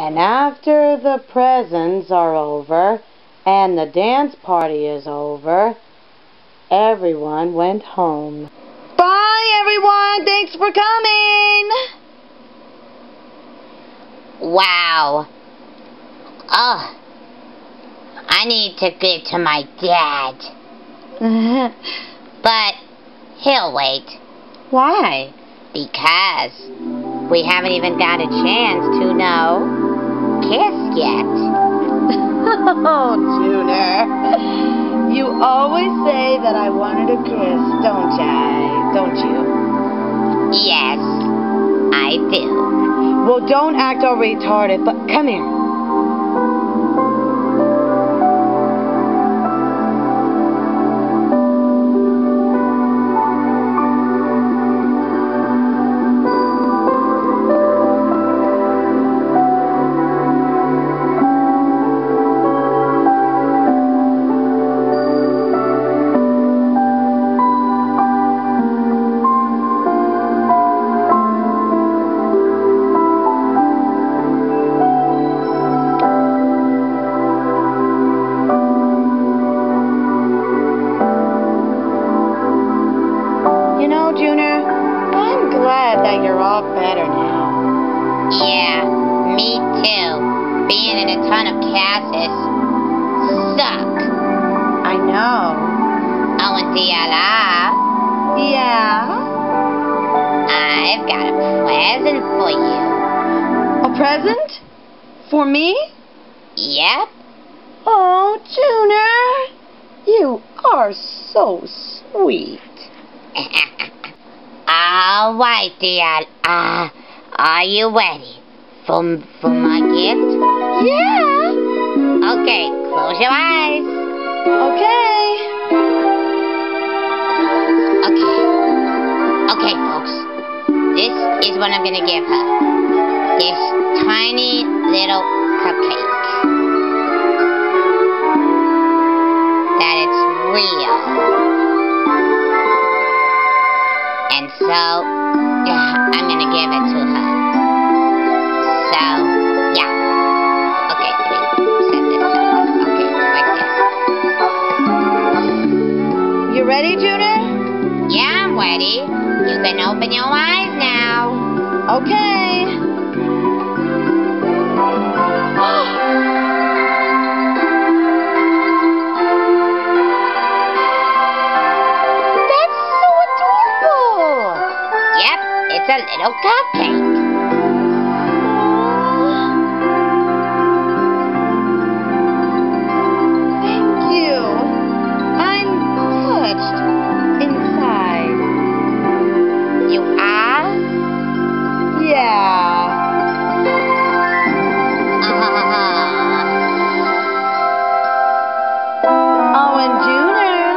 And after the presents are over and the dance party is over, everyone went home. Bye, everyone. Thanks for coming. Wow. Oh, I need to get to my dad. but he'll wait. Why? Because we haven't even got a chance to know kiss yet. oh, Junior. You always say that I wanted a kiss, don't I? Don't you? Yes, I do. Well, don't act all retarded, but come here. That you're all better now. Yeah, me too. Being in a ton of classes suck. I know. Oh, and Diala. Yeah? I've got a present for you. A present? For me? Yep. Oh, Junior, you are so sweet. All right, dear. Uh, are you ready for, for my gift? Yeah. Okay, close your eyes. Okay. Okay. Okay, folks. This is what I'm going to give her. This tiny little cupcake. That it's real. And so, yeah, I'm gonna give it to her. So, yeah. Okay, set this up. Okay, right there. You ready, Junior? Yeah, I'm ready. You can open your eyes now. Okay. Oh, Junior.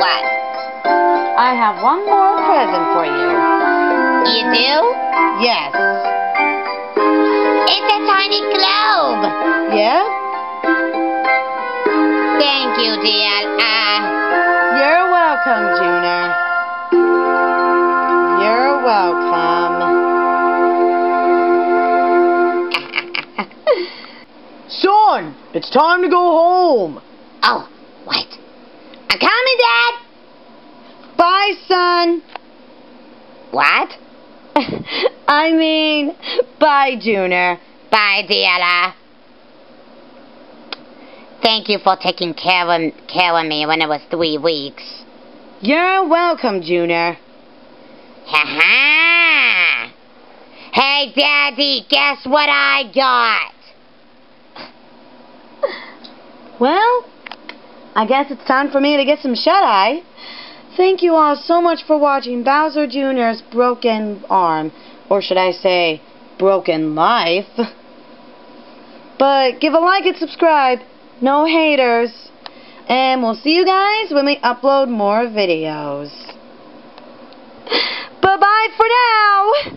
What? I have one more present for you. You do? Yes. It's a tiny globe. Yeah? Thank you, dear. Uh, You're welcome, Junior. You're welcome. Son, it's time to go home. Oh, wait. I'm coming, Dad. Bye, son. What? I mean, bye, Junior. Bye, Diella. Thank you for taking care of, care of me when it was three weeks. You're welcome, Junior. Ha ha! Hey, Daddy, guess what I got? Well, I guess it's time for me to get some shut-eye. Thank you all so much for watching Bowser Jr.'s Broken Arm, or should I say, Broken Life. But give a like and subscribe. No haters. And we'll see you guys when we upload more videos. Bye-bye for now!